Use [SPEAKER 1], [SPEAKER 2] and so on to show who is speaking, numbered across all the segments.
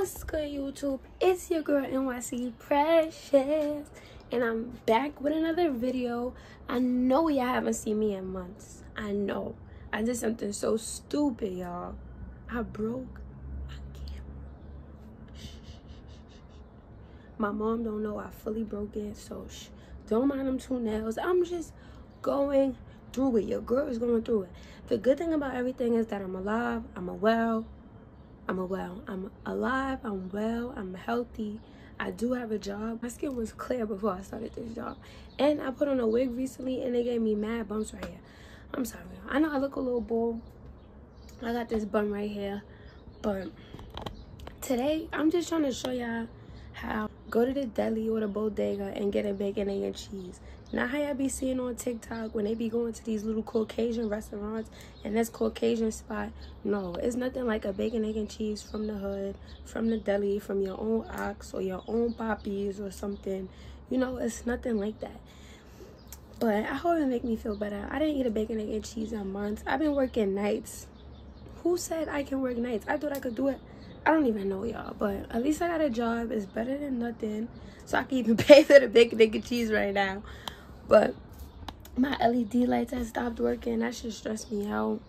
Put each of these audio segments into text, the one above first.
[SPEAKER 1] What's good, YouTube? It's your girl NYC Precious, and I'm back with another video. I know y'all haven't seen me in months. I know. I did something so stupid, y'all. I broke my camera. My mom don't know I fully broke it, so shh. Don't mind them two nails. I'm just going through it. Your girl is going through it. The good thing about everything is that I'm alive. I'm a well. I'm well. I'm alive. I'm well. I'm healthy. I do have a job. My skin was clear before I started this job. And I put on a wig recently and they gave me mad bumps right here. I'm sorry. I know I look a little bald. I got this bum right here. But today, I'm just trying to show y'all how go to the deli or the bodega and get a bacon, egg, and cheese. Not how y'all be seeing on TikTok when they be going to these little Caucasian restaurants and this Caucasian spot. No, it's nothing like a bacon, egg, and cheese from the hood, from the deli, from your own ox or your own poppies or something. You know, it's nothing like that. But I hope it make me feel better. I didn't eat a bacon, egg, and cheese in months. I've been working nights. Who said I can work nights? I thought I could do it. I don't even know y'all, but at least I got a job. It's better than nothing. So I can even pay for the bacon, egg, and cheese right now. But my LED lights have stopped working. That should stress me out.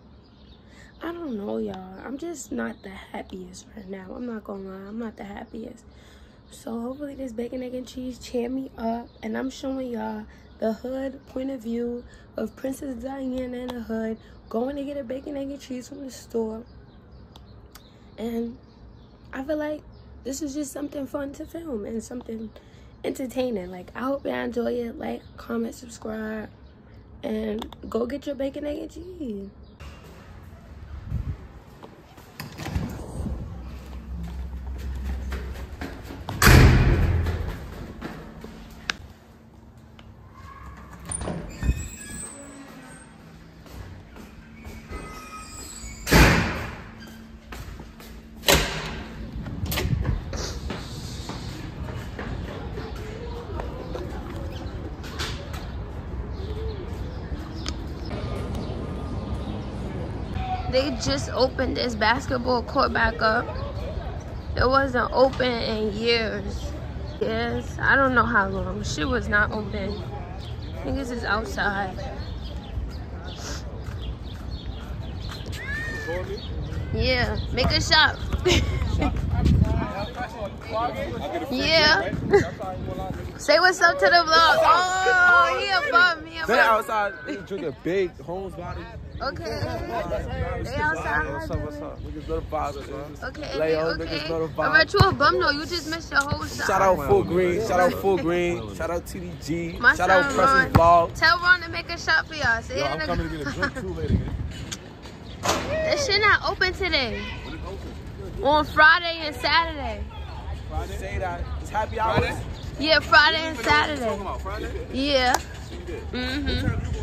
[SPEAKER 1] I don't know, y'all. I'm just not the happiest right now. I'm not gonna lie. I'm not the happiest. So hopefully this bacon, egg, and cheese cheer me up. And I'm showing y'all the hood point of view of Princess Diana in the hood going to get a bacon, egg, and cheese from the store. And I feel like this is just something fun to film and something entertaining. Like, I hope y'all enjoy it. Like, comment, subscribe, and go get your bacon, egg, and cheese. They just opened this basketball court back up. It wasn't open in years. Yes, I don't know how long. Shit was not open. Niggas is outside. Yeah, make a shot. yeah. Say what's up to the vlog. Oh, he a bum. He a
[SPEAKER 2] They outside drinking big Holmes body.
[SPEAKER 1] Okay. They outside.
[SPEAKER 2] What's up, what's up? Niggas know the vibes, man.
[SPEAKER 1] Okay,
[SPEAKER 2] Leo,
[SPEAKER 1] okay.
[SPEAKER 2] niggas know the
[SPEAKER 1] Alright,
[SPEAKER 2] vibes.
[SPEAKER 1] you a bum though. You just missed your whole shot.
[SPEAKER 2] Shout out Fort Greene, shout out Fort Greene, shout out TDG,
[SPEAKER 1] My
[SPEAKER 2] shout out Preston
[SPEAKER 1] Ron.
[SPEAKER 2] Vlog.
[SPEAKER 1] Tell Ron to make a shot for y'all. Say
[SPEAKER 3] Yo, I'm coming to get a drink too later.
[SPEAKER 1] This shit not open today. On Friday and Saturday.
[SPEAKER 2] Say that. It's happy hours.
[SPEAKER 1] Yeah, Friday and Saturday.
[SPEAKER 3] Friday?
[SPEAKER 1] Yeah. Mm-hmm.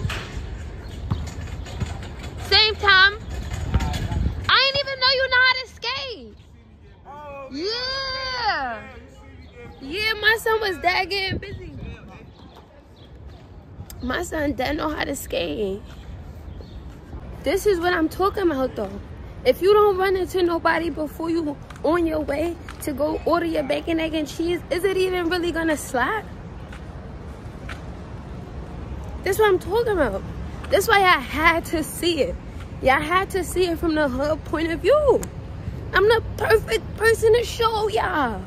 [SPEAKER 1] Same time. I didn't even know you know how to skate. Yeah. Yeah, my son was that getting busy. My son didn't know how to skate. This is what I'm talking about though. If you don't run into nobody before you on your way to go order your bacon, egg, and cheese, is it even really gonna slap? That's what I'm talking about. That's why I had to see it. Yeah, I had to see it from the hood point of view. I'm the perfect person to show y'all.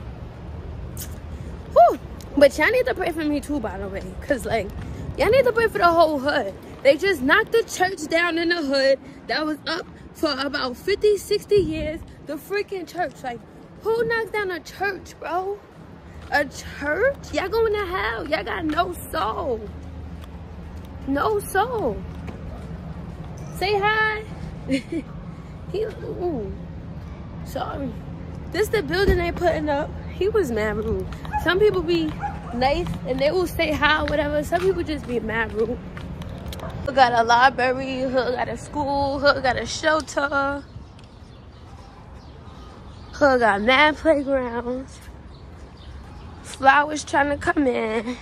[SPEAKER 1] Whew. But y'all need to pray for me too, by the way. Cause like, y'all need to pray for the whole hood. They just knocked the church down in the hood that was up for about 50, 60 years. The freaking church. Like, who knocked down a church, bro? A church? Y'all going to hell. Y'all got no soul. No soul. Say hi. he, ooh. Sorry. This the building they putting up. He was mad rude. Some people be nice and they will say hi, whatever. Some people just be mad rude. Hood got a library, hood got a school, hood got a shelter. Hood got mad playgrounds. Flowers trying to come in.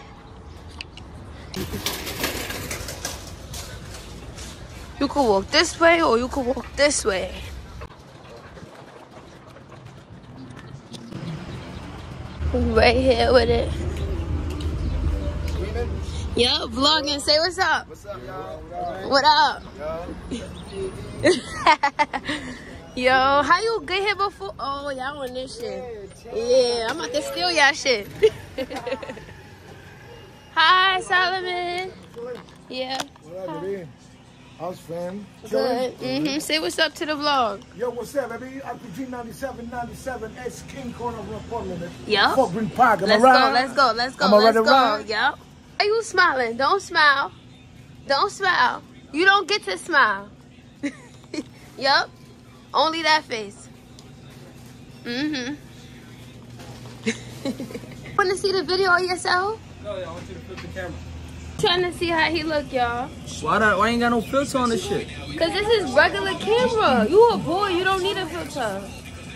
[SPEAKER 1] You could walk this way or you could walk this way. Right here with it. Yup, vlogging. Say what's up.
[SPEAKER 2] What's up, y'all?
[SPEAKER 1] What up?
[SPEAKER 2] Yo.
[SPEAKER 1] Yo, how you get here before? Oh, y'all on this shit. Yeah, I'm about to steal y'all shit. Hi, Solomon. Yeah.
[SPEAKER 3] Baby? How's fam?
[SPEAKER 1] Good. Mm-hmm. Say what's up to the vlog.
[SPEAKER 3] Yo, what's up, baby? RPG 97, 97, S King Corner of Portland.
[SPEAKER 1] Yup.
[SPEAKER 3] Fort Greene Park. Am
[SPEAKER 1] Let's
[SPEAKER 3] right?
[SPEAKER 1] go, let's go, let's go,
[SPEAKER 3] Am
[SPEAKER 1] let's
[SPEAKER 3] right
[SPEAKER 1] go.
[SPEAKER 3] around?
[SPEAKER 1] Yup. Are you smiling? Don't smile. Don't smile. You don't get to smile. yup. Only that face. Mm-hmm. Want to see the video of yourself?
[SPEAKER 2] No, yeah, I want you to flip the camera.
[SPEAKER 1] Trying to see how he look, y'all.
[SPEAKER 2] Why, not, why ain't got no filter on this shit?
[SPEAKER 1] Cause this is regular camera. You a boy, you don't need a filter.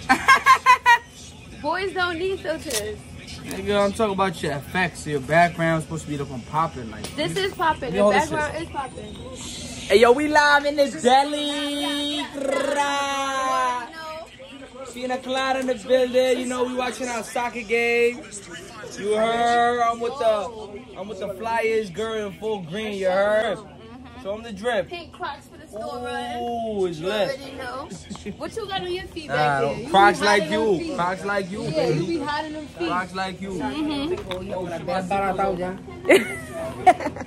[SPEAKER 1] Boys don't need filters.
[SPEAKER 2] Nigga, I'm talking about your effects. Your background's supposed to be looking popping. Like,
[SPEAKER 1] This is popping. The
[SPEAKER 2] this
[SPEAKER 1] background is popping.
[SPEAKER 2] Hey, yo, we live in the belly. Pina Colada in the building. You know, we watching our soccer game. You heard? I'm with the, I'm with the Flyers girl in full green. You heard? Mm-hmm. So I'm the drip.
[SPEAKER 1] Pink Crocs for the store run.
[SPEAKER 2] Ooh, it's lit.
[SPEAKER 1] What you got on your feet back
[SPEAKER 2] Nah,
[SPEAKER 1] there? You
[SPEAKER 2] Crocs like you. Crocs like you,
[SPEAKER 1] Yeah, you be
[SPEAKER 2] baby.
[SPEAKER 1] hiding them feet.
[SPEAKER 2] Crocs like you. Mm-hmm.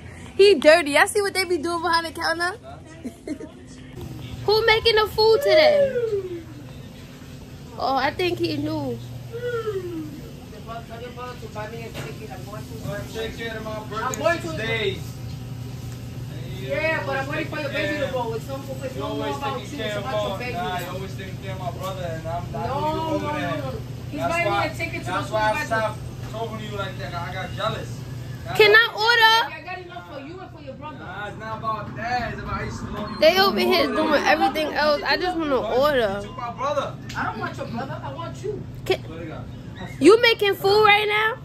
[SPEAKER 1] He dirty. I see what they be doing behind the counter. Who making the food today? Oh, I think he knew.
[SPEAKER 2] Take care of my
[SPEAKER 4] I'm going to-
[SPEAKER 2] days.
[SPEAKER 4] Yeah, but I'm waiting for your baby to go. It's no, it's
[SPEAKER 2] You
[SPEAKER 4] no more
[SPEAKER 2] always
[SPEAKER 4] about
[SPEAKER 2] taking
[SPEAKER 4] you.
[SPEAKER 2] care
[SPEAKER 4] It's
[SPEAKER 2] of
[SPEAKER 4] about your
[SPEAKER 2] my,
[SPEAKER 4] baby.
[SPEAKER 2] nah, you always taking care of my brother, and I'm not
[SPEAKER 4] No, no, no, no, no. He's
[SPEAKER 2] That's
[SPEAKER 4] buying me
[SPEAKER 2] why,
[SPEAKER 4] a ticket to
[SPEAKER 2] that's
[SPEAKER 4] go
[SPEAKER 2] why I stopped talking to you like that. I got jealous. That's
[SPEAKER 1] Can I order?
[SPEAKER 4] I got enough for you and for your brother.
[SPEAKER 2] Nah, it's not about that. It's about I used to love you.
[SPEAKER 1] They over here doing everything else. I just want to order.
[SPEAKER 2] Took my brother.
[SPEAKER 4] I don't want your brother. I want you.
[SPEAKER 1] Can,
[SPEAKER 2] What they got?
[SPEAKER 1] you making food right now?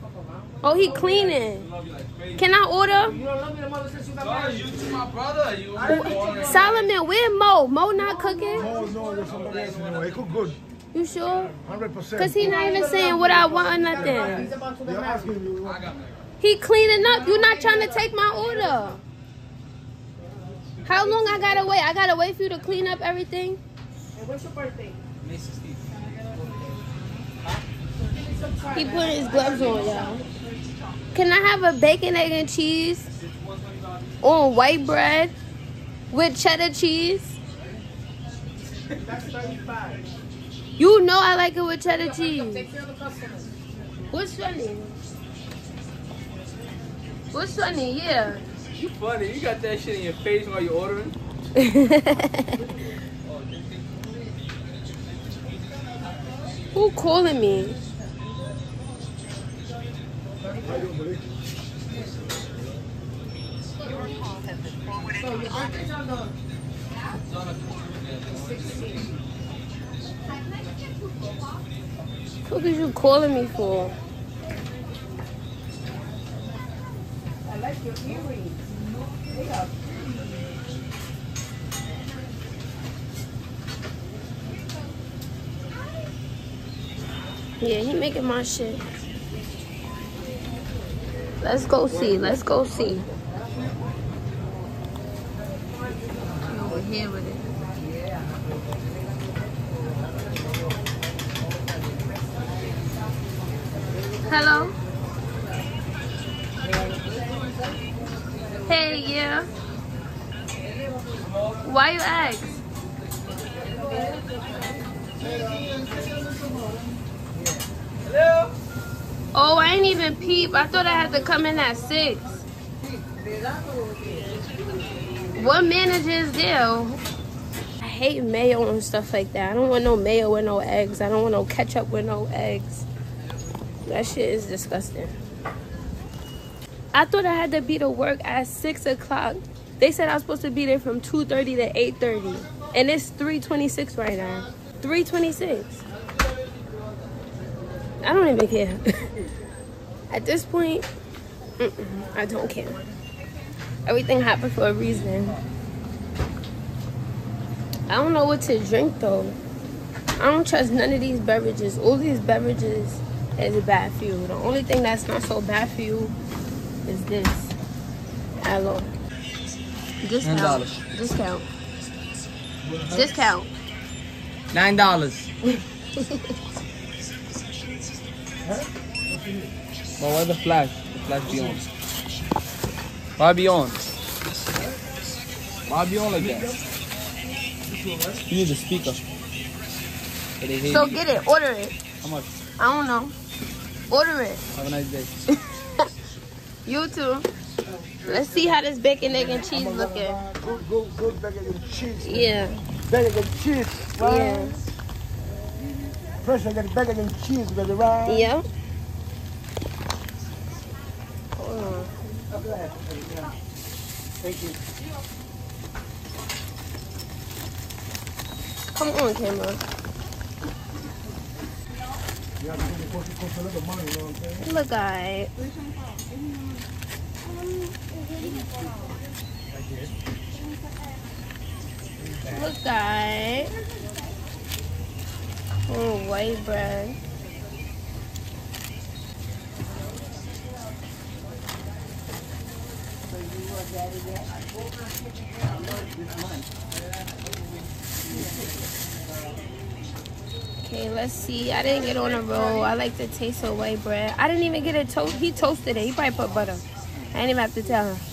[SPEAKER 1] Oh, he cleaning.
[SPEAKER 2] Love you like crazy.
[SPEAKER 1] Can I order?
[SPEAKER 4] You don't love me the mother since you got married.
[SPEAKER 2] you took my brother. You
[SPEAKER 1] Solomon, where Mo? Mo not cooking?
[SPEAKER 3] No, no, there's somebody else anyway. It cook good.
[SPEAKER 1] You sure?
[SPEAKER 3] 100%.
[SPEAKER 1] Cause he not even saying what I want or nothing.
[SPEAKER 4] about to get
[SPEAKER 3] You're asking me.
[SPEAKER 2] I got that.
[SPEAKER 1] He cleaning up. You're not trying to take my order. How long I gotta wait? I gotta wait for you to clean up everything.
[SPEAKER 4] And what's your birthday?
[SPEAKER 2] May 16th.
[SPEAKER 1] He putting his gloves on, y'all. Can I have a bacon, egg, and cheese on white bread with cheddar cheese?
[SPEAKER 4] That's 35.
[SPEAKER 1] You know I like it with cheddar cheese.
[SPEAKER 4] Take care of the customers.
[SPEAKER 1] What's funny? Yeah.
[SPEAKER 2] You funny. You got that shit in your face while you're ordering.
[SPEAKER 1] Who calling me?
[SPEAKER 4] So your birthday's on the
[SPEAKER 1] What is you calling me for? Yeah, he making my shit. Let's go see. Let's go see. Over here with it. Hello. Hey, yeah. Why you ask?
[SPEAKER 2] Hello?
[SPEAKER 1] Oh, I ain't even peep. I thought I had to come in at six. What manager is there? I hate mayo and stuff like that. I don't want no mayo with no eggs. I don't want no ketchup with no eggs. That shit is disgusting. I thought I had to be to work at six o'clock. They said I was supposed to be there from two thirty to eight thirty, and it's three twenty six right now. Three twenty six. I don't even care. At this point, mm-mm, I don't care. Everything happened for a reason. I don't know what to drink though. I don't trust none of these beverages. All these beverages is bad for you. The only thing that's not so bad for you is this. Aloe. Discount.
[SPEAKER 2] $10.
[SPEAKER 1] Discount. Discount.
[SPEAKER 2] Nine dollars. But where the flash? The flash be on. Why be on? Why be on like that? You need a speaker. So they hear
[SPEAKER 1] So
[SPEAKER 2] you.
[SPEAKER 1] get it. Order it.
[SPEAKER 2] How much?
[SPEAKER 1] I don't know. Order it.
[SPEAKER 2] Have a nice day.
[SPEAKER 1] You too. Let's see how this bacon, egg, and cheese looking.
[SPEAKER 3] Good, good, good bacon and cheese.
[SPEAKER 1] Yeah.
[SPEAKER 3] Bacon and cheese. Right?
[SPEAKER 1] Yeah.
[SPEAKER 3] Fresh get bacon and cheese, baby, right?
[SPEAKER 1] Yeah.
[SPEAKER 3] Thank you.
[SPEAKER 1] Come on, camera.
[SPEAKER 3] You have to give me cost, cost a little money, you know what I'm saying?
[SPEAKER 1] Look, alright. Look, alright. Oh, white bread. Okay, let's see. I didn't get on a roll. I like the taste of white bread. I didn't even get a toast. He toasted it. He probably put butter. I didn't even have to tell him.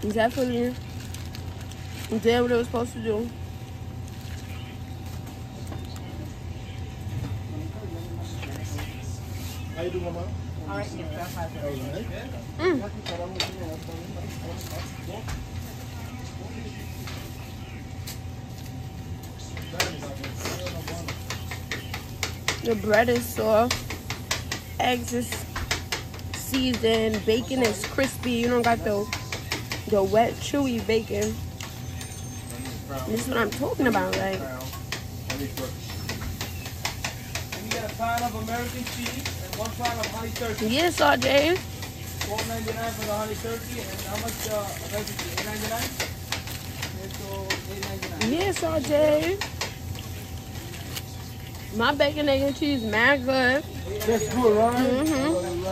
[SPEAKER 1] Definitely did what it was supposed to do.
[SPEAKER 3] How you doing, mama? Mm.
[SPEAKER 1] The bread is soft. Eggs is seasoned. Bacon is crispy. You don't got the the wet, chewy bacon. This is what I'm talking about. Like,
[SPEAKER 2] And you get a pound of American cheese and one pound of honey turkey.
[SPEAKER 1] yes, RJ.
[SPEAKER 2] Twelve ninety nine for the honey turkey and how much uh, American cheese? Eight ninety nine. So eight ninety nine.
[SPEAKER 1] Yes, RJ. My bacon, egg, and cheese, mad good.
[SPEAKER 3] That's good, right?
[SPEAKER 1] Mm-hmm.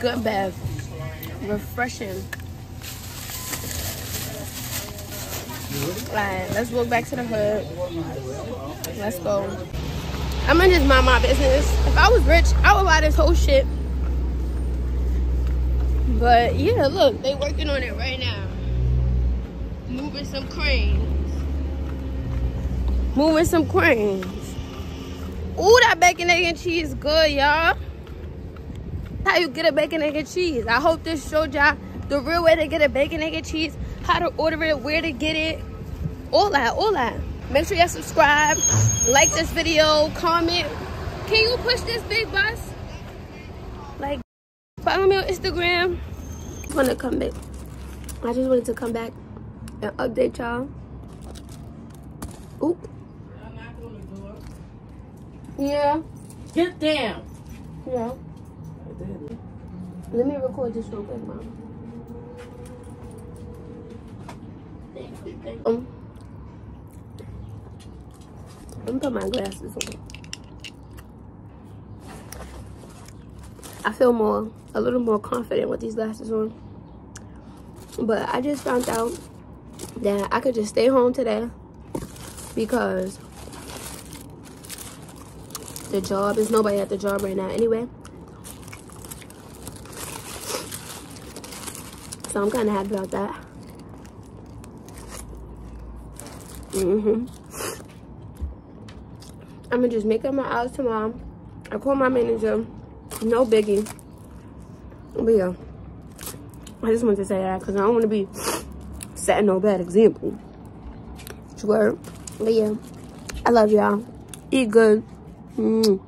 [SPEAKER 3] Good
[SPEAKER 1] bath. Refreshing. Alright, let's walk back to the hood. Let's go. I'm gonna just mind my business. If I was rich, I would buy this whole shit. But yeah, look, they working on it right now. Moving some cranes. Moving some cranes. Ooh, that bacon, egg, and cheese good, y'all how you get a bacon egg and cheese. I hope this showed y'all the real way to get a bacon egg and cheese, how to order it, where to get it, all that, all that. Make sure y'all subscribe, like this video, comment. Can you push this big bus? Like, follow me on Instagram. I want to come back. I just wanted to come back and update y'all. Oop. Yeah.
[SPEAKER 4] Get down.
[SPEAKER 1] Yeah. I did. Let me record this real quick, mom. Um, me put my glasses on. I feel more, a little more confident with these glasses on. But I just found out that I could just stay home today because the job is nobody at the job right now anyway. So I'm kind of happy about that. Mm-hmm. I'm gonna just make up my hours tomorrow. I call my manager. No biggie. But yeah. I just wanted to say that because I don't want to be setting no bad example. Swear. But yeah. I love y'all. Eat good. Mm.